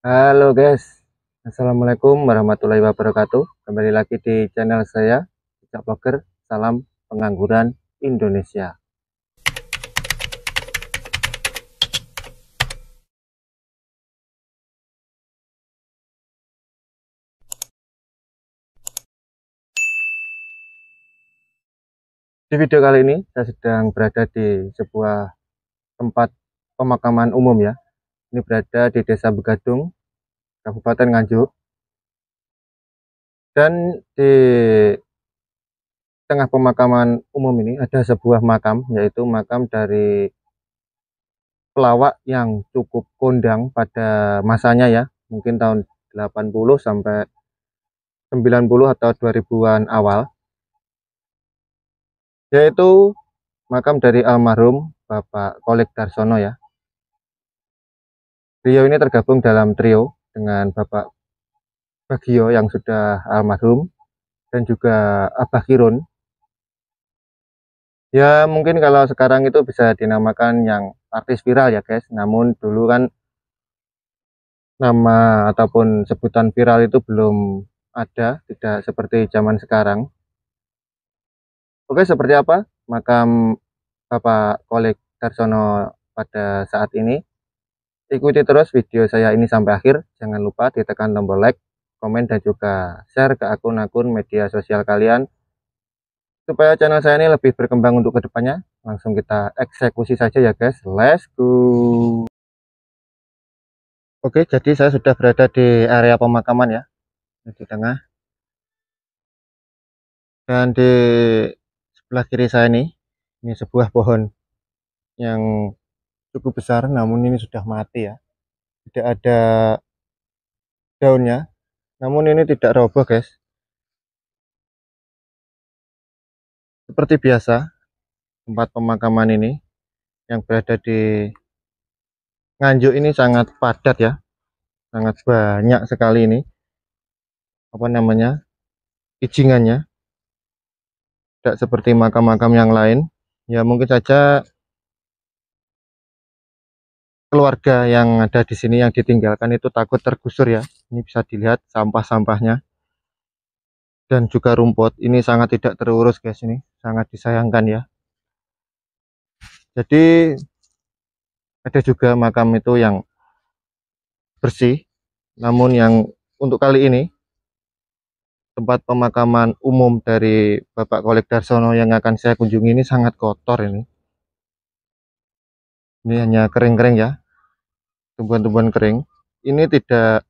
Halo guys, Assalamualaikum warahmatullahi wabarakatuh. Kembali lagi di channel saya, Cak Blogger. Salam pengangguran Indonesia. Di video kali ini saya sedang berada di sebuah tempat pemakaman umum ya. Ini berada di Desa Begadung, Kabupaten Nganjuk. Dan di tengah pemakaman umum ini ada sebuah makam, yaitu makam dari pelawak yang cukup kondang pada masanya ya, mungkin tahun 80 sampai 90 atau 2000-an awal yaitu makam dari almarhum Bapak Kolek Darsono ya. Trio ini tergabung dalam trio dengan Bapak Bagio yang sudah almarhum dan juga Abah Kirun. Ya mungkin kalau sekarang itu bisa dinamakan yang artis viral ya guys. Namun dulu kan nama ataupun sebutan viral itu belum ada, tidak seperti zaman sekarang. Oke, seperti apa makam Bapak Kolek Darsono pada saat ini? Ikuti terus video saya ini sampai akhir. Jangan lupa ditekan tombol like, komen, dan juga share ke akun-akun media sosial kalian. Supaya channel saya ini lebih berkembang untuk ke depannya. Langsung kita eksekusi saja ya guys. Let's go! Oke, jadi saya sudah berada di area pemakaman ya. Di tengah. Dan di sebelah kiri saya ini ini sebuah pohon yang cukup besar namun ini sudah mati ya. Tidak ada daunnya. Namun ini tidak roboh guys. Seperti biasa tempat pemakaman ini yang berada di Nganjuk ini sangat padat ya. Sangat banyak sekali ini. Apa namanya? Ijingannya. Tidak seperti makam-makam yang lain. Ya mungkin saja keluarga yang ada di sini yang ditinggalkan itu takut tergusur ya. Ini bisa dilihat sampah-sampahnya. Dan juga rumput. Ini sangat tidak terurus guys. Ini sangat disayangkan ya. Jadi ada juga makam itu yang bersih. Namun yang untuk kali ini tempat pemakaman umum dari Bapak Kolek Darsono yang akan saya kunjungi ini sangat kotor ini. Ini hanya kering-kering ya, tumbuhan-tumbuhan kering. Ini tidak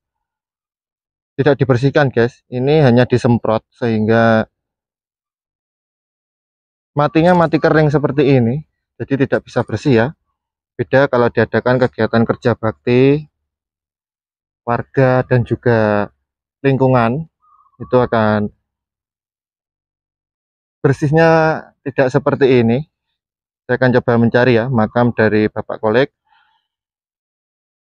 tidak dibersihkan guys, ini hanya disemprot sehingga matinya mati kering seperti ini, jadi tidak bisa bersih ya. Beda kalau diadakan kegiatan kerja bakti, warga dan juga lingkungan itu akan bersihnya tidak seperti ini saya akan coba mencari ya makam dari Bapak Kolek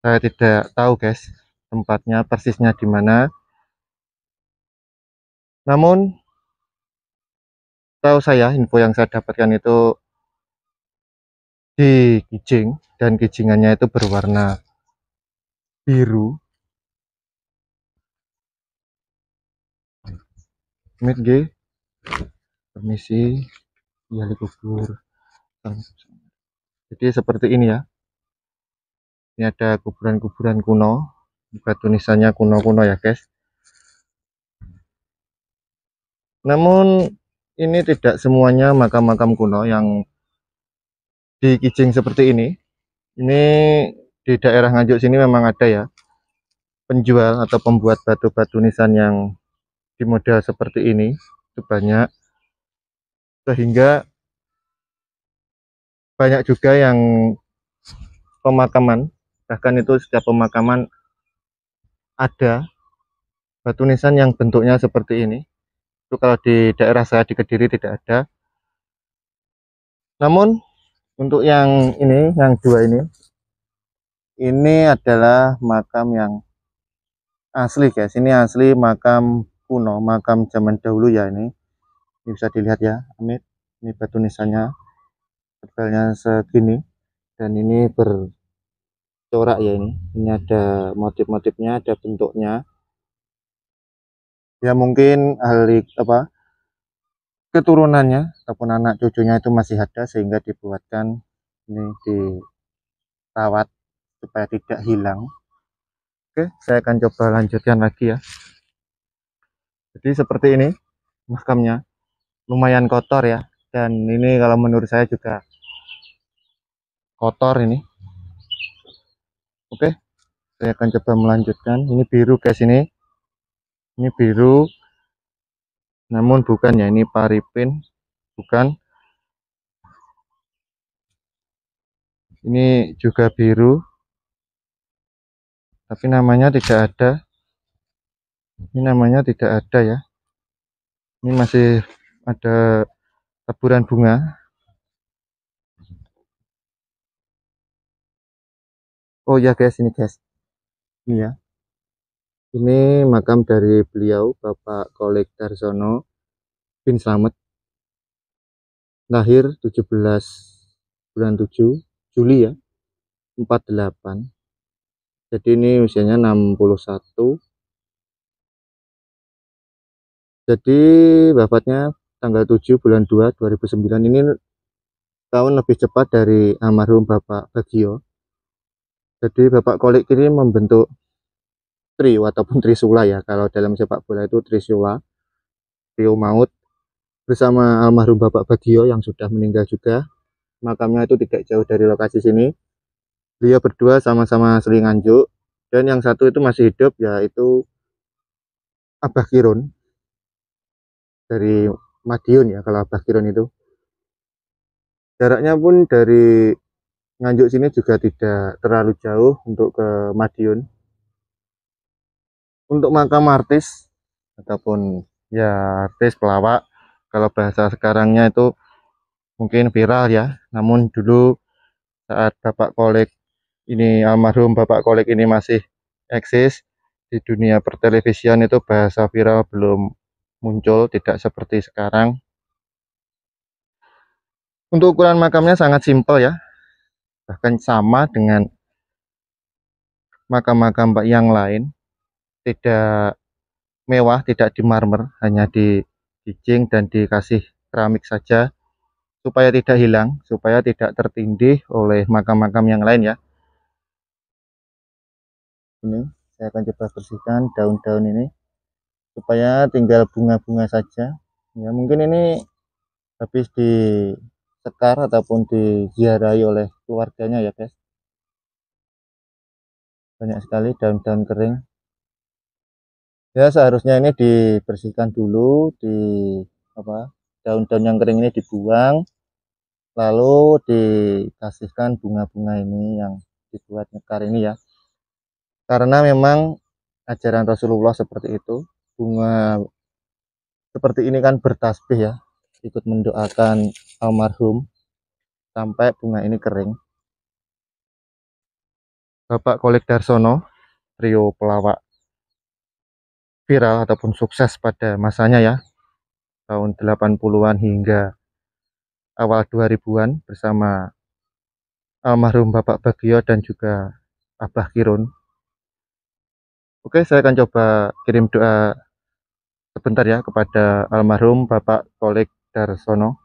saya tidak tahu guys tempatnya persisnya di mana. Namun tahu saya info yang saya dapatkan itu di kijing dan kijingannya itu berwarna biru. Mit G. Permisi. Ya kubur jadi seperti ini ya ini ada kuburan-kuburan kuno. Batu nisannya kuno-kuno ya guys. Namun ini tidak semuanya makam-makam kuno yang di Kijing seperti ini. Ini di daerah Nganjuk sini memang ada ya penjual atau pembuat batu-batu nisan yang di model seperti ini. Itu banyak. Sehingga banyak juga yang pemakaman bahkan itu setiap pemakaman ada batu nisan yang bentuknya seperti ini. Itu kalau di daerah saya di Kediri tidak ada. Namun untuk yang ini yang dua ini ini adalah makam yang asli guys. Ini asli makam kuno makam zaman dahulu ya ini. Ini bisa dilihat ya Amit. Ini batu nisannya tebalnya segini. Dan ini bercorak corak ya ini. Ini ada motif-motifnya ada bentuknya. Ya mungkin hal apa keturunannya ataupun anak cucunya itu masih ada sehingga dibuatkan ini dirawat supaya tidak hilang. Oke saya akan coba lanjutkan lagi ya. Jadi seperti ini makamnya lumayan kotor ya. Dan ini kalau menurut saya juga kotor ini oke saya akan coba melanjutkan. Ini biru guys ini. Ini biru namun bukan ya ini paripin bukan. Ini juga biru tapi namanya tidak ada. Ini namanya tidak ada ya. Ini masih ada taburan bunga oh ya guys ini guys. Ini ya. Ini makam dari beliau Bapak Kolek Darsono bin Slamet. Lahir 17 bulan 7 Juli ya 48 jadi ini usianya 61 jadi wafatnya tanggal 7 bulan 2 2009 ini tahun lebih cepat dari almarhum Bapak Bagio jadi Bapak Kolik ini membentuk trio ataupun trisula ya. Kalau dalam sepak bola itu trisula trio maut bersama almarhum Bapak Bagio yang sudah meninggal juga. Makamnya itu tidak jauh dari lokasi sini. Beliau berdua sama-sama sering anjuk dan yang satu itu masih hidup yaitu Abah Kirun. Dari Madiun ya kalau Abah Kirun itu. Jaraknya pun dari Nganjuk sini juga tidak terlalu jauh untuk ke Madiun. Untuk makam artis ataupun ya artis pelawak kalau bahasa sekarangnya itu mungkin viral ya. Namun dulu saat Bapak Kolek ini almarhum Bapak Kolek ini masih eksis di dunia pertelevisian itu bahasa viral belum muncul tidak seperti sekarang. Untuk ukuran makamnya sangat simpel ya, bahkan sama dengan makam-makam yang lain. Tidak mewah tidak di marmer hanya di dijing dan dikasih keramik saja supaya tidak hilang supaya tidak tertindih oleh makam-makam yang lain ya. Ini saya akan coba bersihkan daun-daun ini supaya tinggal bunga-bunga saja. Ya mungkin ini habis di sekar ataupun diziarahi oleh keluarganya ya guys banyak sekali daun-daun kering. Ya seharusnya ini dibersihkan dulu di apa daun-daun yang kering ini dibuang lalu dikasihkan bunga-bunga ini yang dibuat mekar ini ya. Karena memang ajaran Rasulullah seperti itu bunga seperti ini kan bertasbih ya ikut mendoakan almarhum sampai bunga ini kering. Bapak Kolek Darsono, trio pelawak viral ataupun sukses pada masanya ya, tahun 80-an hingga awal 2000-an bersama almarhum Bapak Bagio dan juga Abah Kirun. Oke, saya akan coba kirim doa sebentar ya kepada almarhum Bapak Kolek Darsono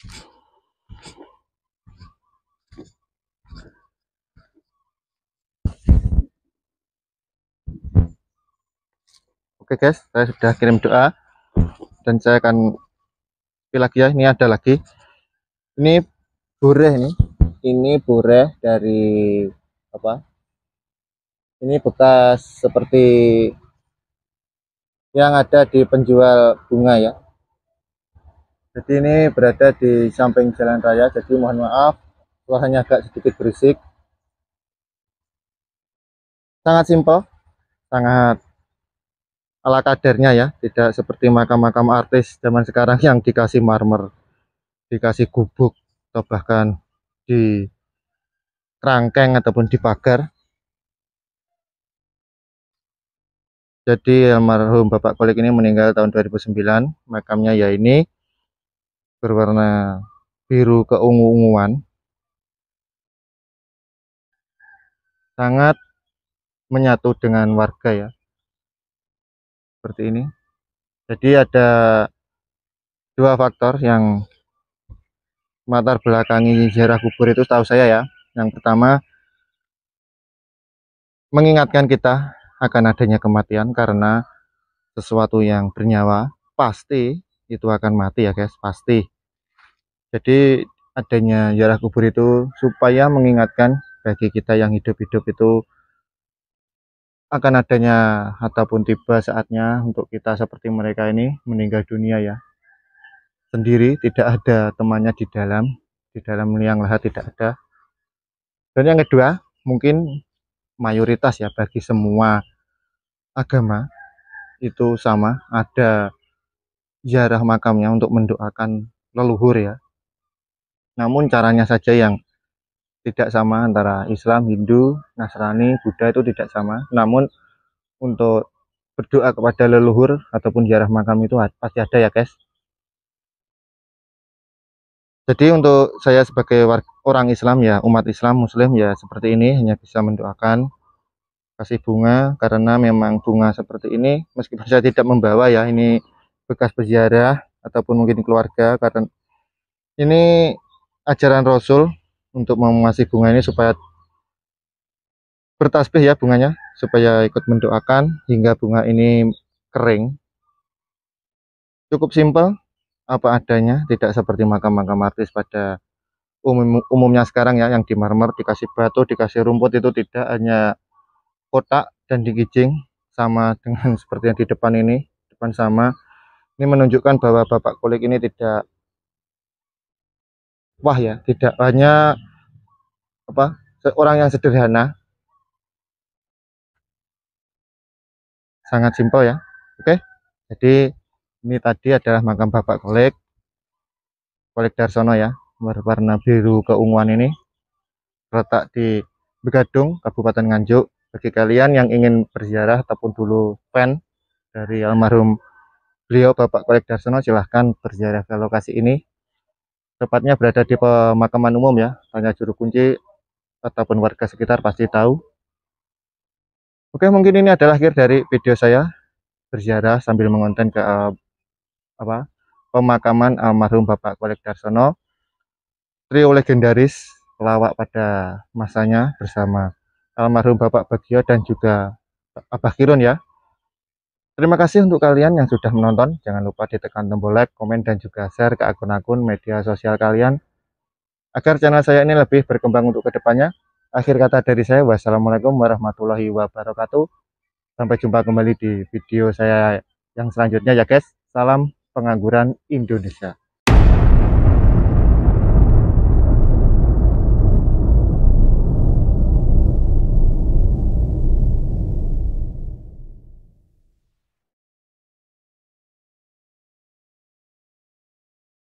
Oke guys, saya sudah kirim doa dan saya akan pilih lagi ya. Ini ada lagi. Ini bureh ini. Ini bureh dari apa? Ini bekas seperti yang ada di penjual bunga ya jadi ini berada di samping jalan raya jadi mohon maaf suaranya agak sedikit berisik sangat simpel sangat ala kadernya ya tidak seperti makam-makam artis zaman sekarang yang dikasih marmer dikasih gubuk atau bahkan di kerangkeng ataupun di pagar Jadi almarhum Bapak Kolik ini meninggal tahun 2009. Makamnya ya ini berwarna biru keungu-unguan. Sangat menyatu dengan warga ya. Seperti ini. Jadi ada dua faktor yang latar belakangi ziarah kubur itu tahu saya ya. Yang pertama mengingatkan kita akan adanya kematian karena sesuatu yang bernyawa pasti itu akan mati ya guys pasti jadi adanya jarak kubur itu supaya mengingatkan bagi kita yang hidup-hidup itu akan adanya ataupun tiba saatnya untuk kita seperti mereka ini meninggal dunia ya. Sendiri tidak ada temannya di dalam di dalam liang lahat tidak ada. Dan yang kedua mungkin mayoritas ya bagi semua agama itu sama ada ziarah makamnya untuk mendoakan leluhur ya namun caranya saja yang tidak sama antara Islam, Hindu, Nasrani, Buddha itu tidak sama. Namun untuk berdoa kepada leluhur ataupun ziarah makam itu pasti ada ya guys jadi untuk saya sebagai orang Islam ya umat Islam Muslim ya seperti ini hanya bisa mendoakan kasih bunga karena memang bunga seperti ini meskipun saya tidak membawa ya ini bekas berziarah ataupun mungkin keluarga karena ini ajaran Rasul untuk mengasih bunga ini supaya bertasbih ya bunganya supaya ikut mendoakan hingga bunga ini kering. Cukup simpel apa adanya tidak seperti makam-makam artis pada umum, umumnya sekarang ya yang di marmer dikasih batu dikasih rumput itu tidak hanya kotak dan digijing sama dengan seperti yang di depan ini depan sama. Ini menunjukkan bahwa bapak kulik ini tidak wah ya tidak hanya apa orang yang sederhana. Sangat simpel ya. Oke jadi ini tadi adalah makam bapak kolik kolik Darsono ya berwarna biru keunguan ini. Terletak di Begadung Kabupaten Nganjuk. Bagi kalian yang ingin berziarah ataupun dulu fan dari almarhum beliau Bapak Kolek Darsono silahkan berziarah ke lokasi ini tepatnya berada di pemakaman umum ya tanya juru kunci ataupun warga sekitar pasti tahu oke mungkin ini adalah akhir dari video saya berziarah sambil mengonten ke uh, apa pemakaman almarhum Bapak Kolek Darsono trio legendaris pelawak pada masanya bersama almarhum Bapak Bagio dan juga Abah Kirun ya. Terima kasih untuk kalian yang sudah menonton. Jangan lupa ditekan tombol like, komen, dan juga share ke akun-akun media sosial kalian. Agar channel saya ini lebih berkembang untuk ke depannya. Akhir kata dari saya, wassalamualaikum warahmatullahi wabarakatuh. Sampai jumpa kembali di video saya yang selanjutnya ya guys. Salam pengangguran Indonesia.